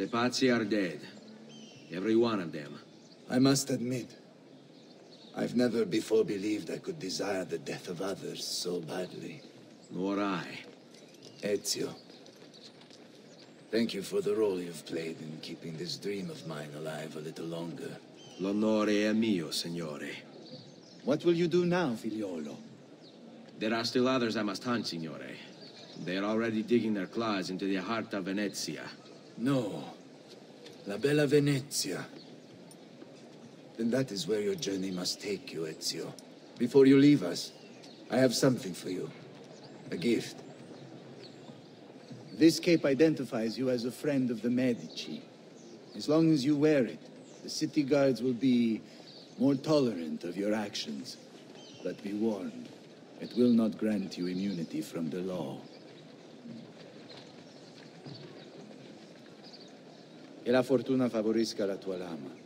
The Pazzi are dead. Every one of them. I must admit, I've never before believed I could desire the death of others so badly. Nor I. Ezio. Thank you for the role you've played in keeping this dream of mine alive a little longer. L'onore è mio, signore. What will you do now, figliolo? There are still others I must hunt, signore. They are already digging their claws into the heart of Venezia. No. La Bella Venezia. Then that is where your journey must take you, Ezio. Before you leave us, I have something for you. A gift. This cape identifies you as a friend of the Medici. As long as you wear it, the city guards will be more tolerant of your actions. But be warned, it will not grant you immunity from the law. Che la fortuna favorisca la tua lama.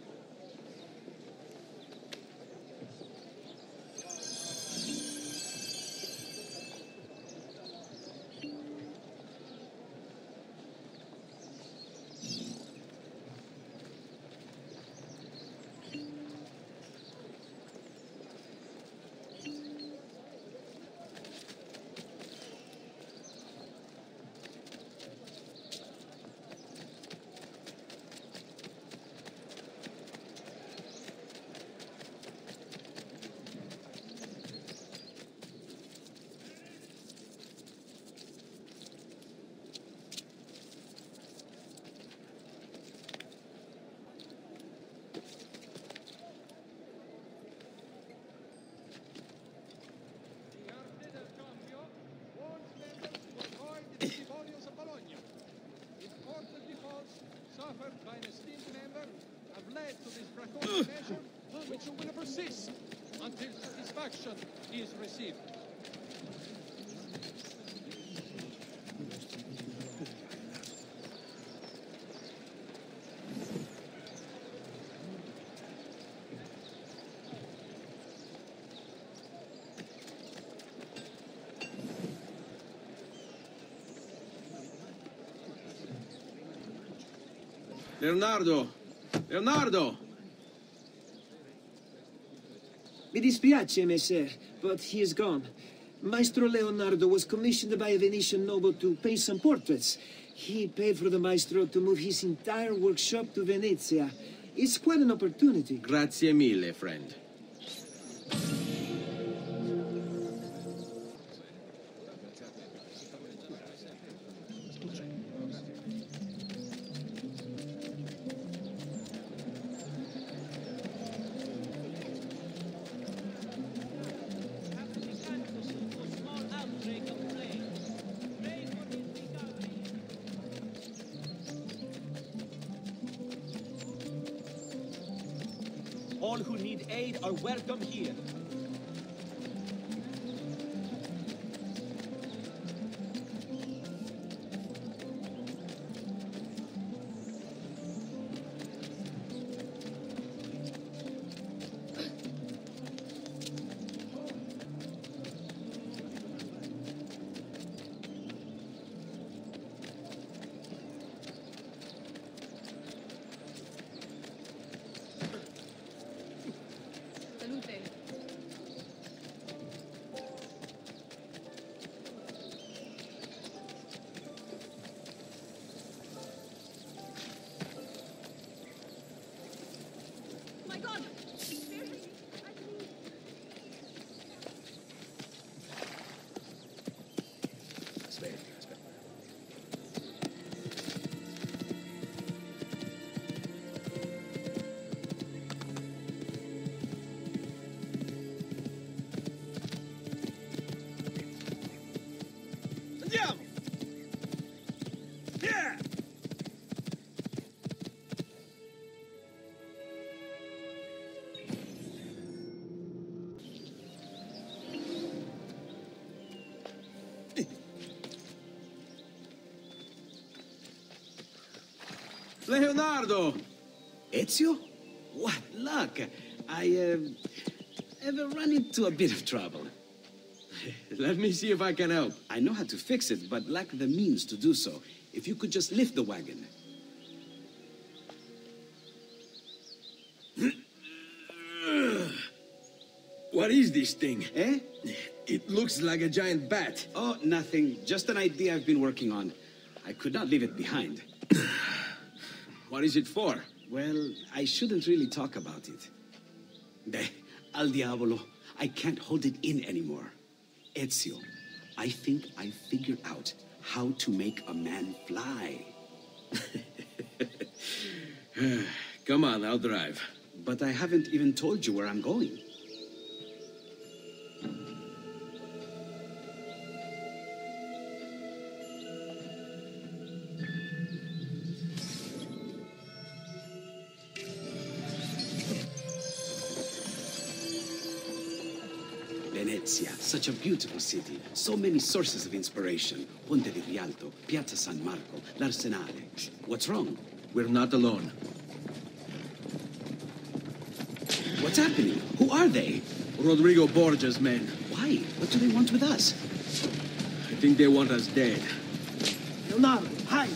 To this draconian measure, which will persist until satisfaction is received. Leonardo! Leonardo! Mi dispiace, messer, but he is gone. Maestro Leonardo was commissioned by a Venetian noble to paint some portraits. He paid for the maestro to move his entire workshop to Venezia. It's quite an opportunity. Grazie mille, friend. All who need aid are welcome here. Leonardo! Ezio? What luck! I, uh, ever run into a bit of trouble. Let me see if I can help. I know how to fix it, but lack the means to do so. If you could just lift the wagon. What is this thing? Eh? It looks like a giant bat. Oh, nothing. Just an idea I've been working on. I could not leave it behind. What is it for? Well, I shouldn't really talk about it. De, al diavolo, I can't hold it in anymore. Ezio, I think I figured out how to make a man fly. Come on, I'll drive. But I haven't even told you where I'm going. Venezia, such a beautiful city. So many sources of inspiration. Ponte di Rialto, Piazza San Marco, l'Arsenale. What's wrong? We're not alone. What's happening? Who are they? Rodrigo Borgia's men. Why? What do they want with us? I think they want us dead. Leonardo, hide!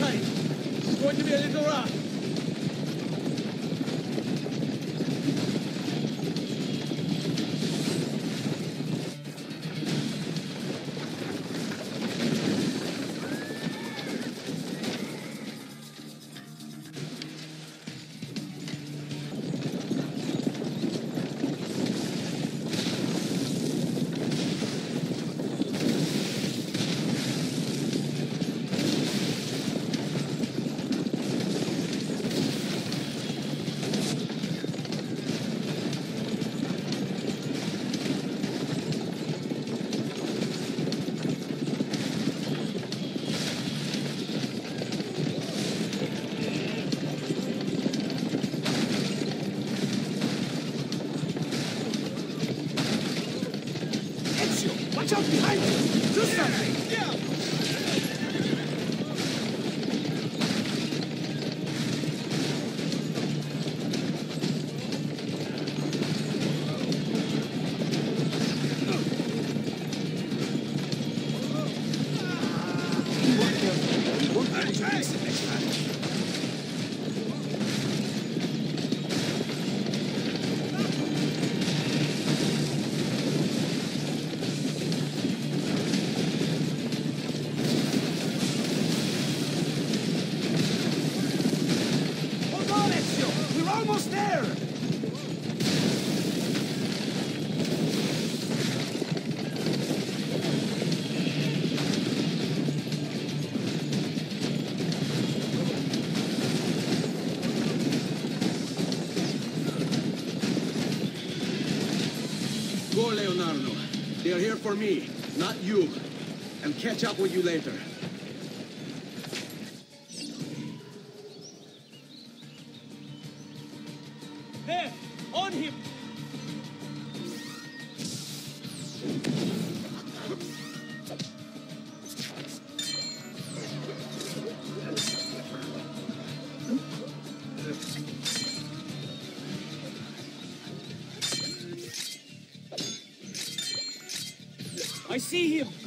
Tight. It's going to be a little rough. Out! Do something! Hold here for me, not you. I'll catch up with you later. There! On him! See him!